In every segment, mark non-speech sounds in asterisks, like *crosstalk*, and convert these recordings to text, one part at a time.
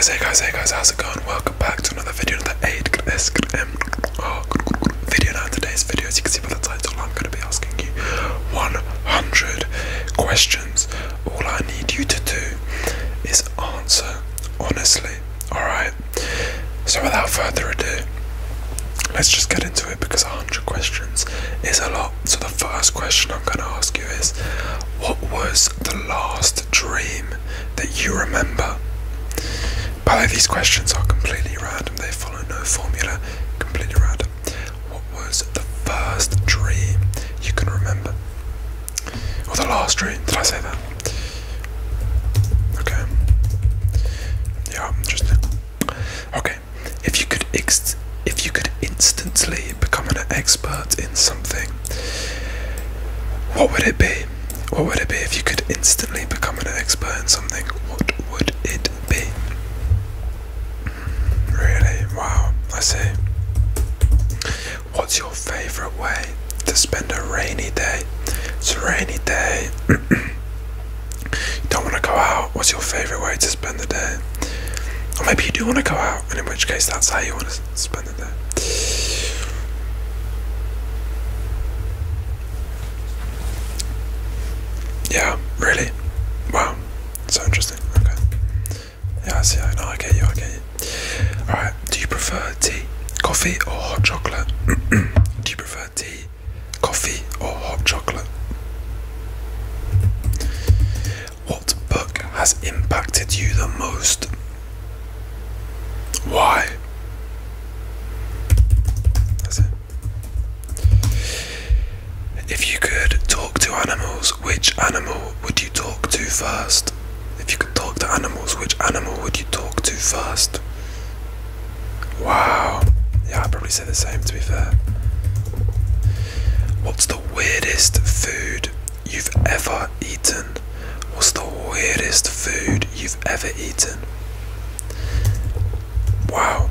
guys, hey guys, hey guys, how's it going? Welcome back to another video, another 8SM oh, video. Now, today's video, as you can see by the title, I'm going to be asking you 100 questions. All I need you to do is answer honestly, alright? So, without further ado, let's just get into it because 100 questions is a lot. So, the first question I'm going to ask you is What was the last dream that you remember? By the way, these questions are completely random, they follow no formula, completely random. What was the first dream you can remember? Or the last dream, did I say that? Okay. Yeah, interesting. Okay, if you could ex- if you could instantly become an expert in something, what would it be? What would it be if you could instantly become an expert in something? What would it be? Wow, I see. What's your favourite way to spend a rainy day? It's a rainy day. *clears throat* you don't want to go out. What's your favourite way to spend the day? Or maybe you do want to go out, and in which case that's how you want to spend the day. Yeah, really? Wow, so interesting. Okay. Yeah, I see. I know. I get you. I get you. All right. Do you prefer tea, coffee, or hot chocolate? *clears throat* do you prefer tea, coffee, or hot chocolate? What book has impacted you the most? Why? That's it. If you could talk to animals, which animal would you talk to first? If you could talk to animals, which animal would you talk to first? Wow. Yeah, I'd probably say the same to be fair. What's the weirdest food you've ever eaten? What's the weirdest food you've ever eaten? Wow.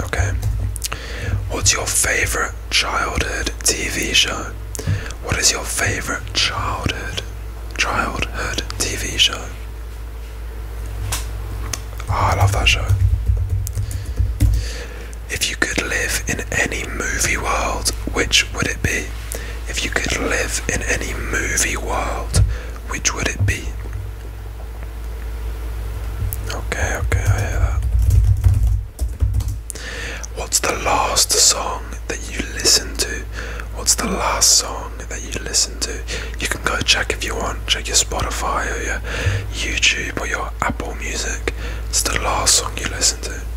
Okay. What's your favourite childhood TV show? What is your favourite childhood childhood TV show? Oh, I love that show. Live in any movie world, which would it be? If you could live in any movie world, which would it be? Okay, okay, I hear that. What's the last song that you listened to? What's the last song that you listened to? You can go check if you want, check your Spotify or your YouTube or your Apple Music. It's the last song you listened to.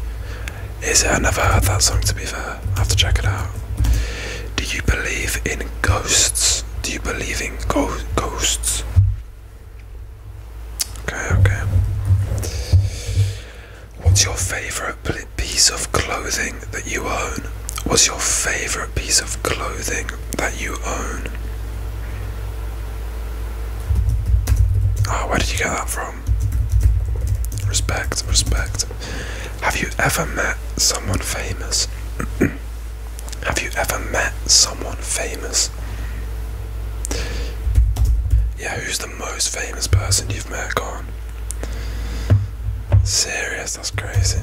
Is it? I never heard that song to be fair. I have to check it out. Do you believe in ghosts? Do you believe in go- ghosts? Okay, okay. What's your favourite piece of clothing that you own? What's your favourite piece of clothing that you own? Ah, where did you get that from? Respect, respect. Have you ever met someone famous? *clears throat* Have you ever met someone famous? Yeah, who's the most famous person you've met? Go on. Serious, that's crazy.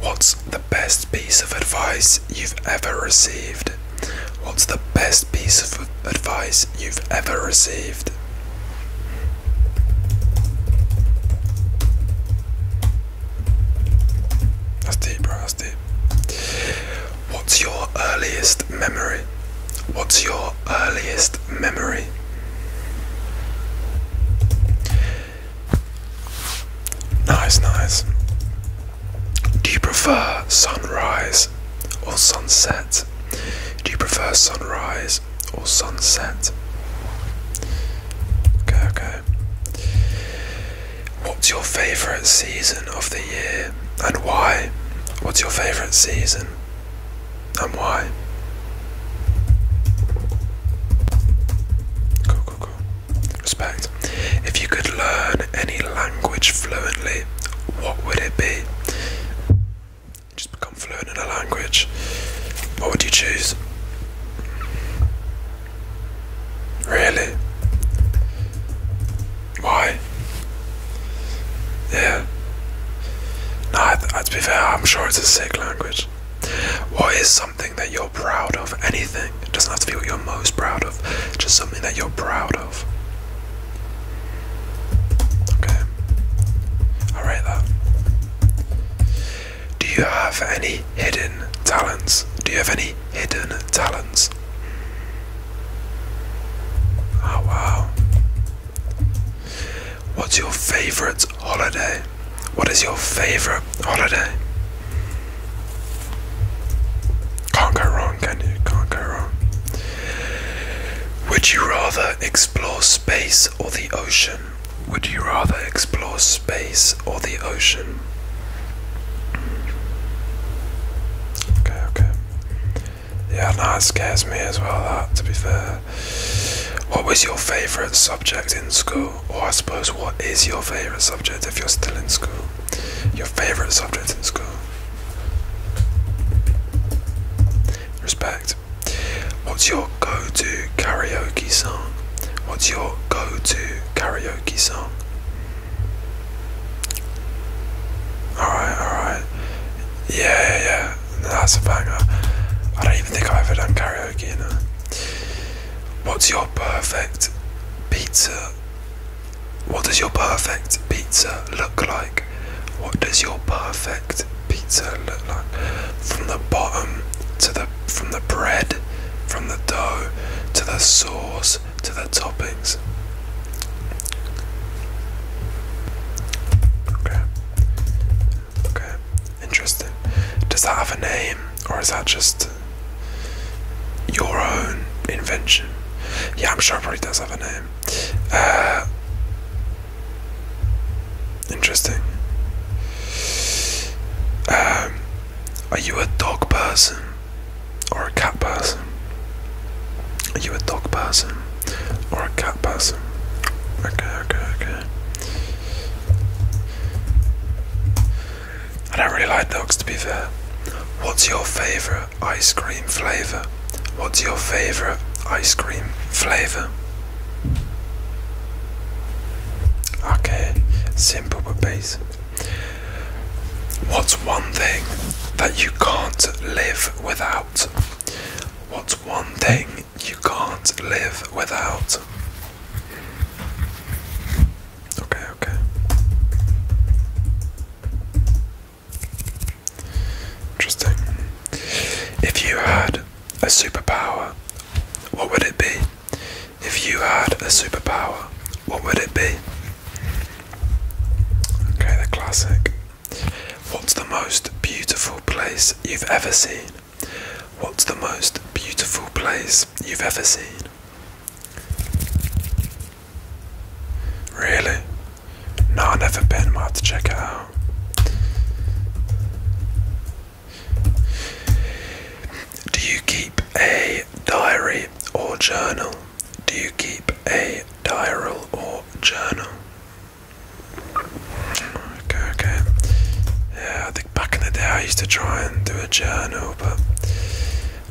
What's the best piece of advice you've ever received? What's the best piece of advice you've ever received? That's deep, bro, that's deep. What's your earliest memory? What's your earliest memory? Nice, nice. Do you prefer sunrise or sunset? Do you prefer sunrise or sunset? Okay, okay. What's your favourite season of the year and why? What's your favourite season and why? differently, what would it be? Just become fluent in a language. What would you choose? Really? Why? Yeah. No, to be fair, I'm sure it's a sick language. What is something that you're proud of? Anything. It doesn't have to be what you're most proud of. Just something that you're proud of. You have any hidden talents? Do you have any hidden talents? Oh wow. What's your favourite holiday? What is your favourite holiday? Can't go wrong, can you? Can't go wrong. Would you rather explore space or the ocean? Would you rather explore space or the ocean? Okay, okay. Yeah, no, it scares me as well, that, to be fair. What was your favourite subject in school? Or I suppose, what is your favourite subject if you're still in school? Your favourite subject in school? Respect. What's your go to karaoke song? What's your go to karaoke song? Alright, alright. Yeah, yeah, yeah. That's a banger. I don't even think I've ever done karaoke, you know. What's your perfect pizza? What does your perfect pizza look like? What does your perfect pizza look like? From the bottom to the from the bread, from the dough to the sauce to the toppings. Okay. Okay. Interesting. Does that have a name or is that just your own invention? Yeah, I'm sure it probably does have a name. Uh, interesting. Um, are you a dog person or a cat person? Are you a dog person or a cat person? Okay, okay, okay. I don't really like dogs to be fair. What's your favourite ice cream flavour? What's your favourite ice cream flavour? Okay, simple but basic. What's one thing that you can't live without? What's one thing you can't live without? Okay, okay. Interesting. If you had a superpower, what would it be? You had a superpower, what would it be? Okay, the classic. What's the most beautiful place you've ever seen? What's the most beautiful place you've ever seen? Really? No, I've never been, might have to check it out. Do you keep a diary or journal? A diary or journal? Okay, okay. Yeah, I think back in the day I used to try and do a journal, but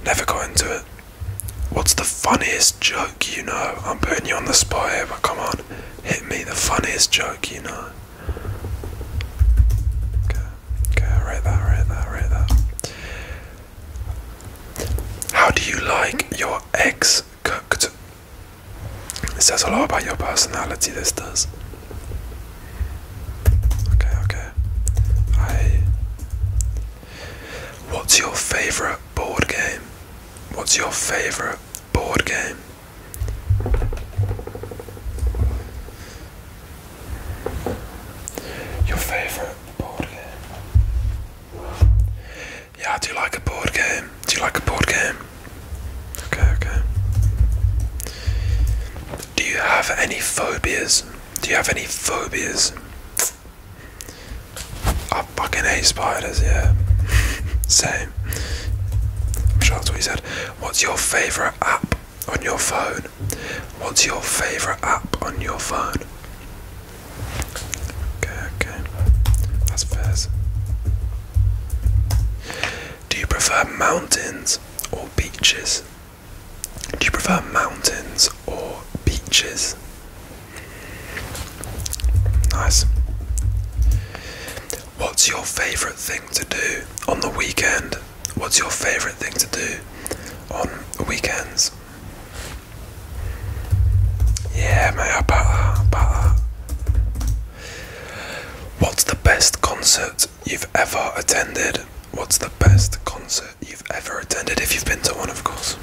never got into it. What's the funniest joke you know? I'm putting you on the spot here, but come on, hit me. The funniest joke you know. Okay, okay, rate that, rate that, rate that. How do you like your cooked? It says a lot about your personality, this does. Okay, okay. I. What's your favourite board game? What's your favourite board game? Any phobias? I fucking hate spiders, yeah. *laughs* Same. I'm sure that's what he said. What's your favourite app on your phone? What's your favourite app on your phone? Okay, okay. That's fair. Do you prefer mountains or beaches? Do you prefer mountains or beaches? Nice. What's your favourite thing to do on the weekend? What's your favourite thing to do on weekends? Yeah, mate, about that, about that. What's the best concert you've ever attended? What's the best concert you've ever attended? If you've been to one, of course.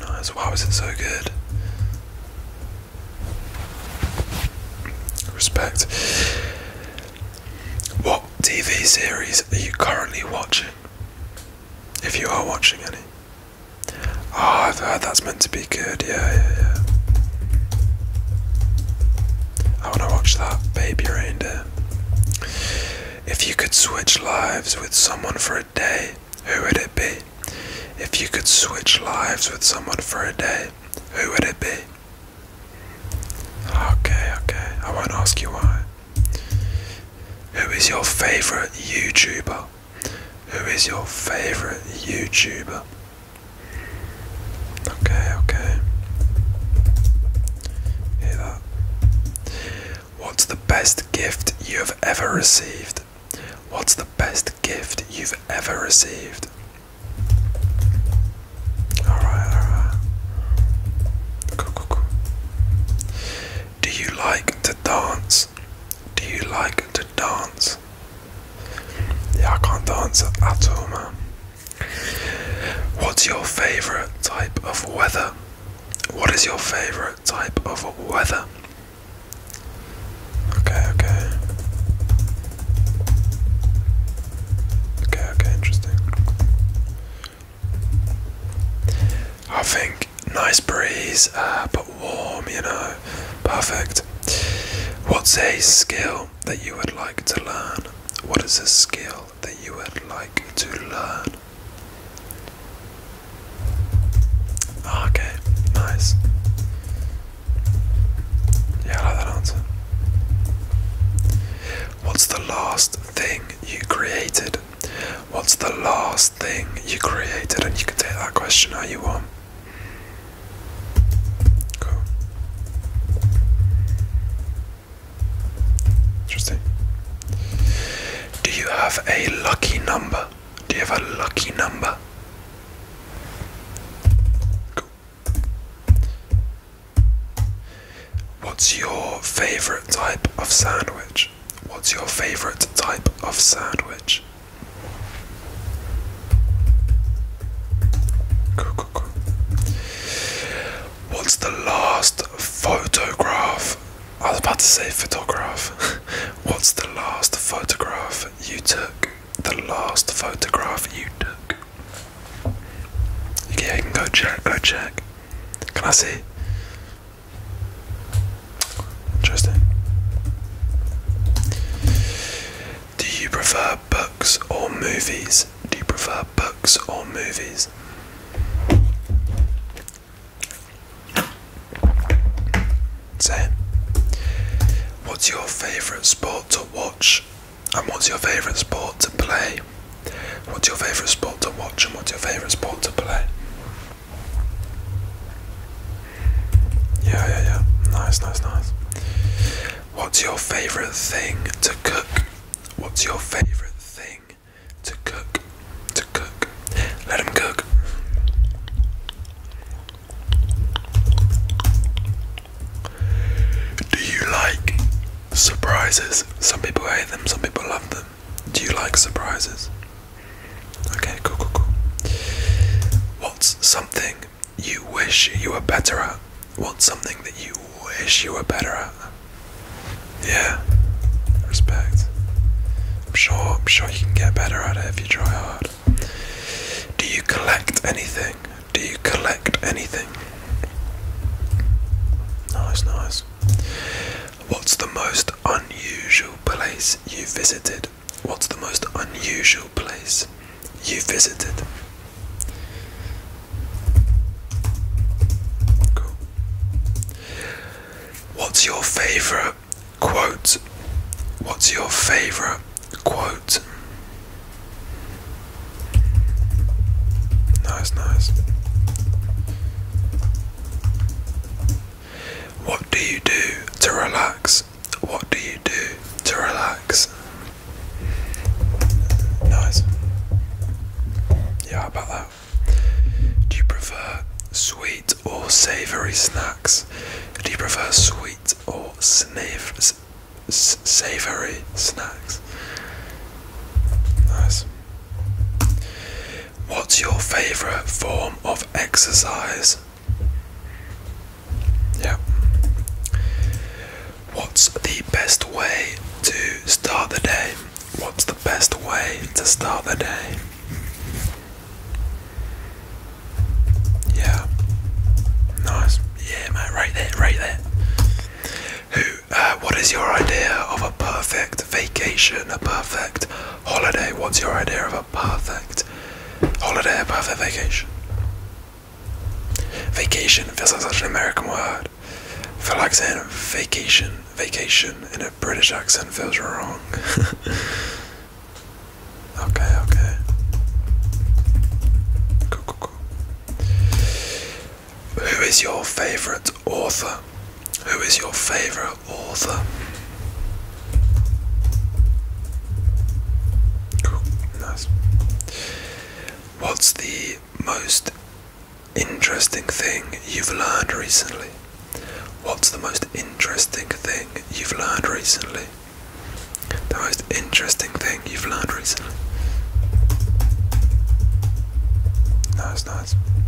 Nice. Why was it so good? Respect. What TV series are you currently watching? If you are watching any. Oh, I've heard that's meant to be good. Yeah, yeah, yeah. I want to watch that Baby Reindeer. If you could switch lives with someone for a day, who would it be? If you could switch lives with someone for a day, who would it be? Okay, won't ask you why. Who is your favourite YouTuber? Who is your favourite YouTuber? Okay, okay. Hear that? What's the best gift you have ever received? What's the best gift you've ever received? Alright, alright. Cool, cool, cool. Do you like dance? Do you like to dance? Yeah, I can't dance at all, man. What's your favourite type of weather? What is your favourite type of weather? Okay, okay. Okay, okay, interesting. I think nice breeze, uh, but warm, you know. Perfect. What's a skill that you would like to learn? What is a skill that you would like to learn? Ah, okay, nice. Yeah, I like that answer. What's the last thing you created? What's the last thing you created? And you can take that question how you want. Have a lucky number? Cool. What's your favorite type of sandwich? What's your favorite type of sandwich? What's your favourite sport to watch and what's your favourite sport to play? Yeah, yeah, yeah. Nice, nice, nice. What's your favourite thing to cook? What's your favourite thing to cook? To cook. Let him cook. Do you like surprises? Some people hate them, some people love them. Do you like surprises? Okay, cool, cool, cool. What's something you wish you were better at? What's something that you wish you were better at? Yeah, respect. I'm sure, I'm sure you can get better at it if you try hard. Do you collect anything? Do you collect anything? Nice, nice. What's the most unusual place you visited? What's the most unusual place you visited? Your favourite quote? What's your favourite quote? Nice, nice. What do you do to relax? What do you do to relax? Nice. Yeah, about that? Do you prefer sweet or savoury snacks? Do you prefer sweet or snav- s- s- savoury snacks? Nice. What's your favourite form of exercise? Yeah. What's the best way to start the day? What's the best way to start the day? Yeah. Nice. Yeah, mate, right there, right there. Who, uh, what is your idea of a perfect vacation, a perfect holiday? What's your idea of a perfect holiday, a perfect vacation? Vacation feels like such an American word. I feel like saying vacation, vacation in a British accent feels wrong. *laughs* is your favourite author? Who is your favourite author? Cool, nice. What's the most interesting thing you've learned recently? What's the most interesting thing you've learned recently? The most interesting thing you've learned recently. Nice, nice.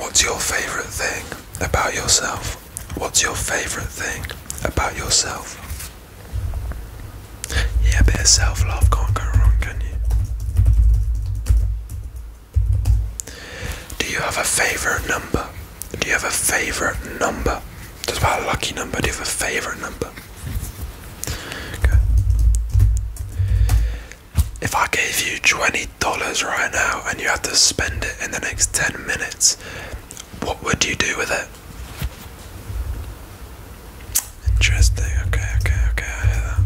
What's your favourite thing about yourself? What's your favourite thing about yourself? Yeah, a bit of self love can't go wrong, can you? Do you have a favourite number? Do you have a favourite number? Just about a lucky number. Do you have a favourite number? If I gave you twenty dollars right now and you had to spend it in the next ten minutes, what would you do with it? Interesting. Okay, okay, okay. I hear that.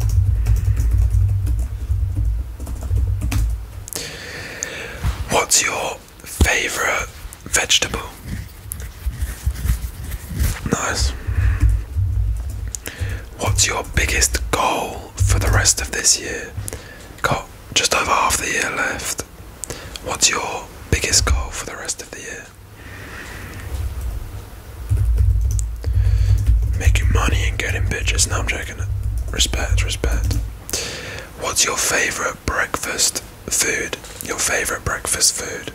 What's your favorite vegetable? Nice. What's your biggest goal for the rest of this year? Just over half the year left. What's your biggest goal for the rest of the year? Making money and getting bitches. No, I'm joking. Respect, respect. What's your favourite breakfast food? Your favourite breakfast food?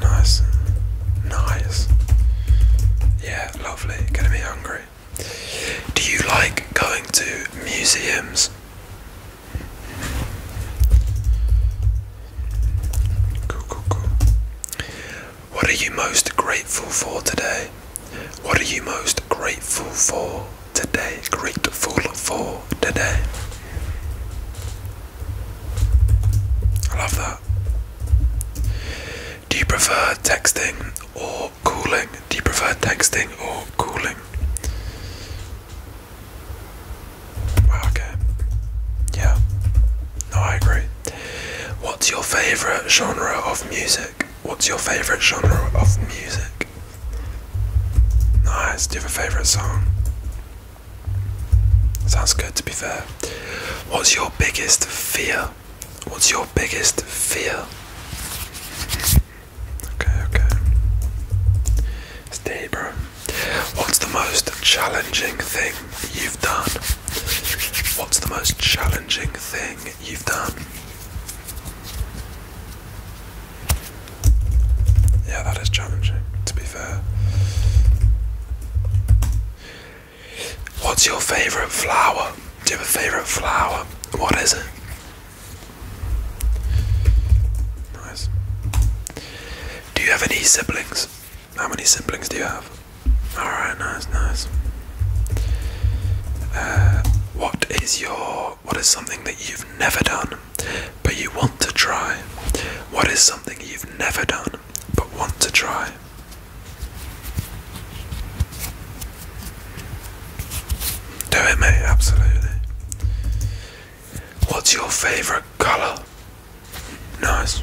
Nice. Nice. Yeah, lovely. Getting me hungry. Do you like going to museums? Most grateful for today? What are you most grateful for today? Grateful for today. I love that. Do you prefer texting or calling? Do you prefer texting or calling? Wow, okay. Yeah. No, I agree. What's your favourite genre of music? What's your favourite genre of music? Nice. Do you have a favourite song? Sounds good to be fair. What's your biggest fear? What's your biggest fear? Okay, okay. Stay, bro. What's the most challenging thing you've done? What's the most challenging thing you've done? That is challenging, to be fair. What's your favourite flower? Do you have a favourite flower? What is it? Nice. Do you have any siblings? How many siblings do you have? Alright, nice, nice. Uh, what is your. What is something that you've never done but you want to try? What is something you've never done but want to try? Do it, mate, absolutely. Favourite colour? Nice.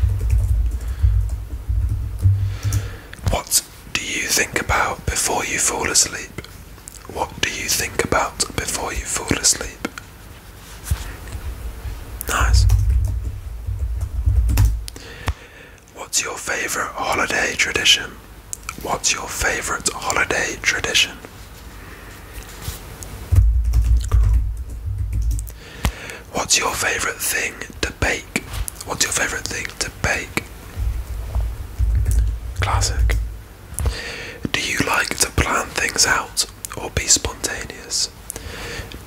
What do you think about before you fall asleep? What do you think about before you fall asleep? Nice. What's your favourite holiday tradition? What's your favourite holiday tradition? What's your favourite thing to bake? What's your favourite thing to bake? Classic. Do you like to plan things out or be spontaneous?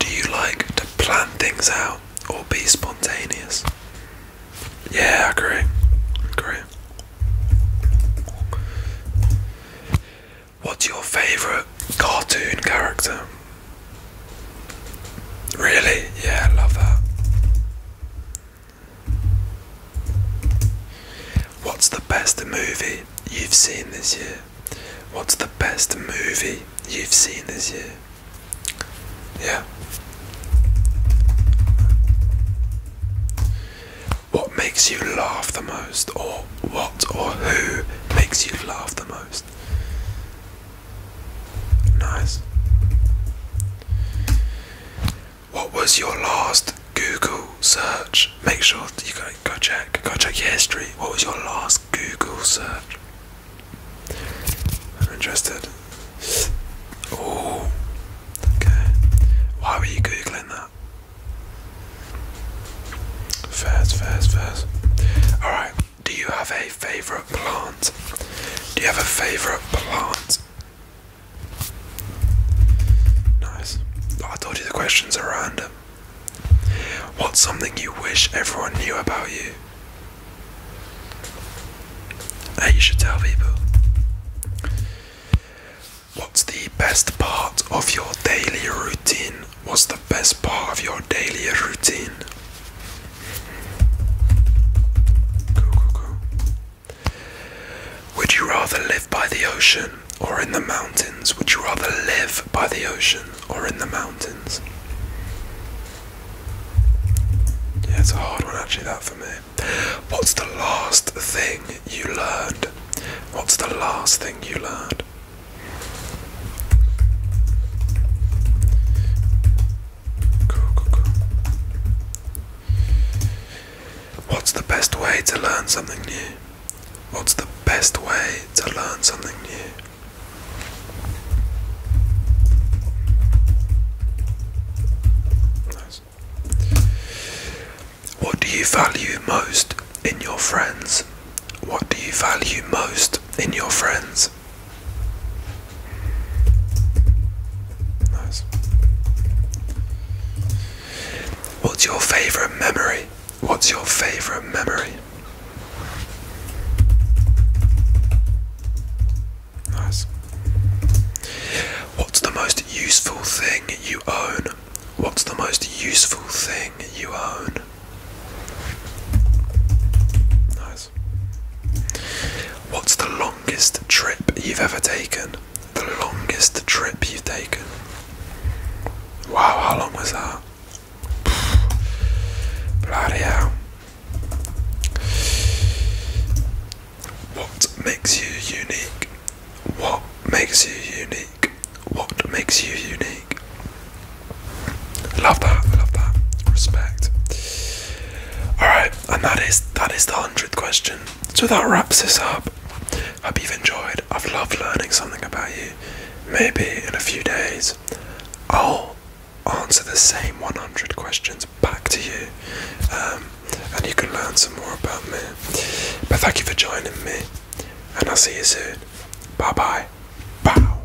Do you like to plan things out or be spontaneous? Yeah, I agree. Agree. What's your favourite cartoon character? Really? Yeah, I love that. What's the best movie you've seen this year? What's the best movie you've seen this year? Yeah. What makes you laugh the most, or what or who makes you laugh the most? Search? Make sure you go go check, go check your history. What was your last Google search? I'm interested. Oh, okay. Why were you googling that? Fairs, fairs, fairs. Alright, do you have a favourite plant? Do you have a favourite plant? Nice. I told you the questions are random. What's something you wish everyone knew about you? Hey, you should tell people. What's the best part of your daily routine? What's the best part of your daily routine? Cool, cool, cool. Would you rather live by the ocean or in the mountains? Would you rather live by the ocean or in the mountains? Yeah, it's a hard one actually, that for me. What's the last thing you learned? What's the last thing you learned? Cool, cool, cool. What's the best way to learn something new? What's the best way to learn something new? Most in your friends? What do you value most in your friends? Nice. What's your favourite memory? What's your favourite memory? Nice. What's the most useful thing you own? What's the most useful thing you own? Longest trip you've ever taken? The longest trip you've taken? Wow, how long was that? *sighs* Bloody hell. What makes you unique? What makes you unique? What makes you unique? Love that, love that. Respect. Alright, and that is that is the hundredth question. So that wraps this up. Hope you've enjoyed. I've loved learning something about you. Maybe in a few days I'll answer the same 100 questions back to you, um, and you can learn some more about me. But thank you for joining me, and I'll see you soon. Bye bye. Bow.